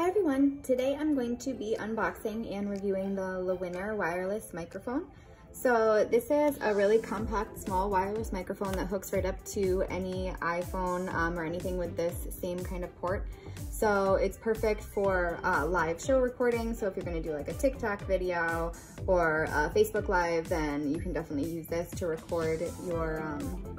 Hi everyone, today I'm going to be unboxing and reviewing the Lewinner wireless microphone. So this is a really compact, small wireless microphone that hooks right up to any iPhone um, or anything with this same kind of port. So it's perfect for uh, live show recording. So if you're gonna do like a TikTok video or Facebook Live, then you can definitely use this to record your um,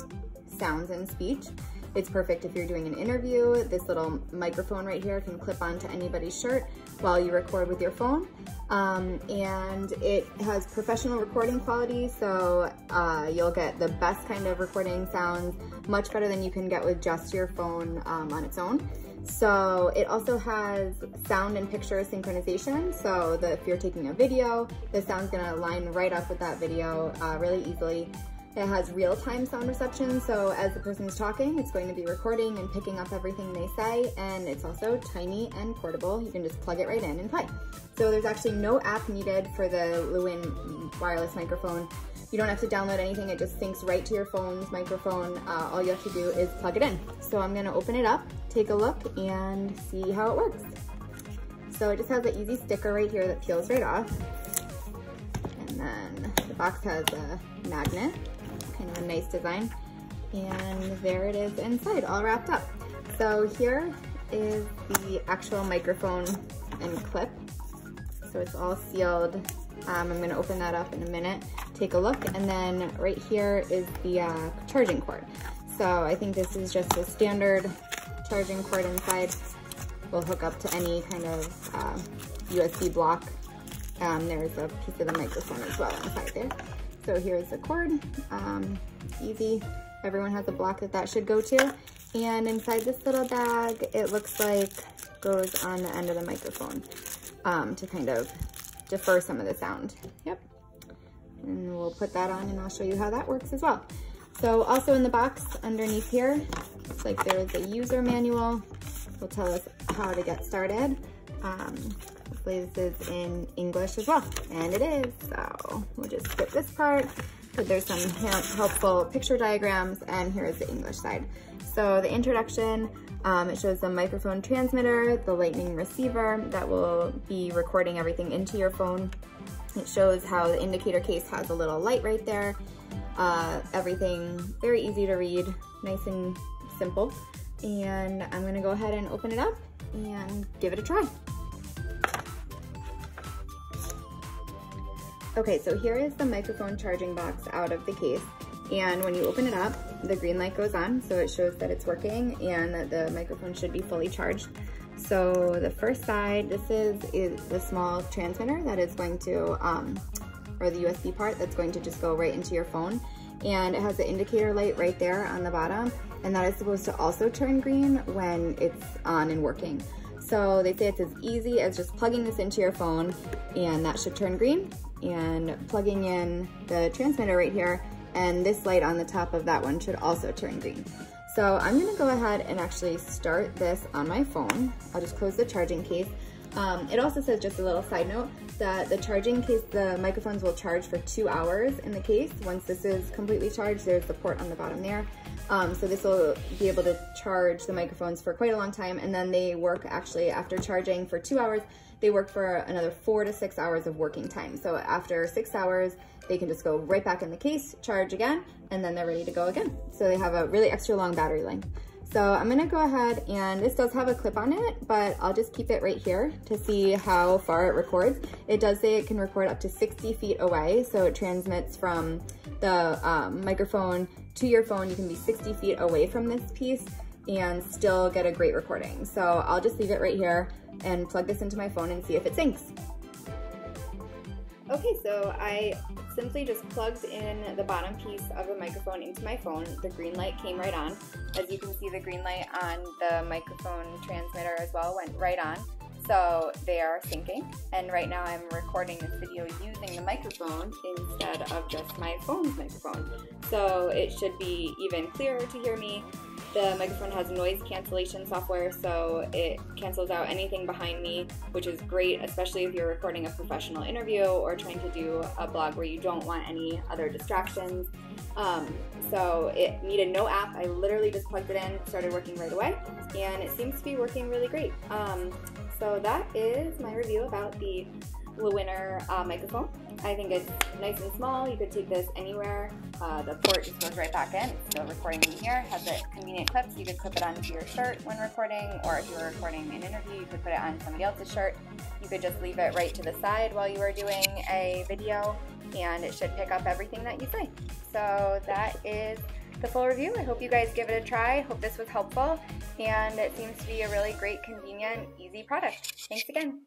sounds and speech. It's perfect if you're doing an interview. This little microphone right here can clip onto anybody's shirt while you record with your phone. Um, and it has professional recording quality, so uh, you'll get the best kind of recording sounds, much better than you can get with just your phone um, on its own. So it also has sound and picture synchronization. So if you're taking a video, the sound's gonna line right up with that video uh, really easily. It has real-time sound reception, so as the person is talking, it's going to be recording and picking up everything they say, and it's also tiny and portable. You can just plug it right in and play. So there's actually no app needed for the Lewinner wireless microphone. You don't have to download anything, it just syncs right to your phone's microphone. Uh, all you have to do is plug it in. So I'm gonna open it up, take a look, and see how it works. So it just has an easy sticker right here that peels right off. And then the box has a magnet kind of a nice design. And there it is inside, all wrapped up. So here is the actual microphone and clip. So it's all sealed. Um, I'm gonna open that up in a minute, take a look, and then right here is the uh, charging cord. So I think this is just a standard charging cord inside. Will hook up to any kind of uh, USB block. Um, there's a piece of the microphone as well inside there. So here's the cord, um, easy. Everyone has a block that that should go to. And inside this little bag, it looks like goes on the end of the microphone um, to kind of defer some of the sound. Yep. And we'll put that on and I'll show you how that works as well. So also in the box underneath here, it's like there's a user manual. Will tell us how to get started. Um, Hopefully this is in English as well, and it is. So we'll just skip this part, but there's some helpful picture diagrams, and here's the English side. So the introduction, um, it shows the microphone transmitter, the lightning receiver that will be recording everything into your phone. It shows how the indicator case has a little light right there. Uh, everything very easy to read, nice and simple. And I'm gonna go ahead and open it up and give it a try. Okay, so here is the microphone charging box out of the case. And when you open it up, the green light goes on, so it shows that it's working and that the microphone should be fully charged. So the first side, this is, is the small transmitter that is going to, um, or the USB part that's going to just go right into your phone. And it has the indicator light right there on the bottom. And that is supposed to also turn green when it's on and working. So they say it's as easy as just plugging this into your phone and that should turn green and plugging in the transmitter right here and this light on the top of that one should also turn green. So I'm gonna go ahead and actually start this on my phone. I'll just close the charging case. Um, it also says just a little side note that the charging case, the microphones will charge for two hours in the case. Once this is completely charged, there's the port on the bottom there. Um, so this will be able to charge the microphones for quite a long time and then they work actually after charging for two hours, they work for another four to six hours of working time. So after six hours, they can just go right back in the case, charge again, and then they're ready to go again. So they have a really extra long battery length. So I'm gonna go ahead and this does have a clip on it, but I'll just keep it right here to see how far it records. It does say it can record up to 60 feet away. So it transmits from the um, microphone to your phone. You can be 60 feet away from this piece and still get a great recording. So I'll just leave it right here and plug this into my phone and see if it syncs. Okay, so I simply just plugged in the bottom piece of the microphone into my phone. The green light came right on. As you can see, the green light on the microphone transmitter as well went right on. So they are syncing. And right now I'm recording this video using the microphone instead of just my phone's microphone. So it should be even clearer to hear me the microphone has noise cancellation software, so it cancels out anything behind me, which is great, especially if you're recording a professional interview or trying to do a blog where you don't want any other distractions. Um, so it needed no app. I literally just plugged it in, started working right away, and it seems to be working really great. Um, So that is my review about the Lewinner uh, microphone. I think it's nice and small. You could take this anywhere. Uh, the port just goes right back in. It's still recording in here. Has it convenient clips. You could clip it onto your shirt when recording, or if you were recording an interview, you could put it on somebody else's shirt. You could just leave it right to the side while you are doing a video, and it should pick up everything that you say. So that is the full review. I hope you guys give it a try. Hope this was helpful, and it seems to be a really great, convenient, easy product. Thanks again.